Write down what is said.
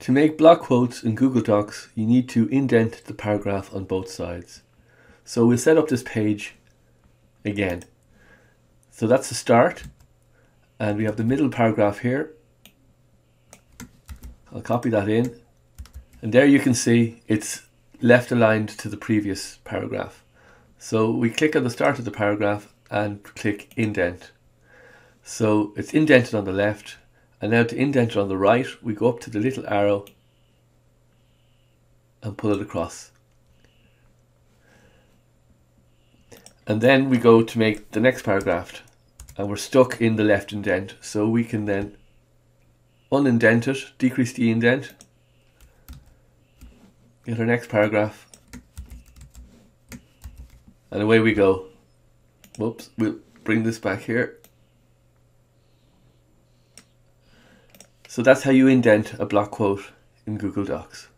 To make block quotes in Google Docs, you need to indent the paragraph on both sides. So we'll set up this page again. So that's the start, and we have the middle paragraph here. I'll copy that in, and there you can see it's left aligned to the previous paragraph. So we click on the start of the paragraph and click indent. So it's indented on the left and now to indent it on the right, we go up to the little arrow and pull it across. And then we go to make the next paragraph and we're stuck in the left indent. So we can then unindent it, decrease the indent, get our next paragraph, and away we go. Whoops, we'll bring this back here. So that's how you indent a block quote in Google Docs.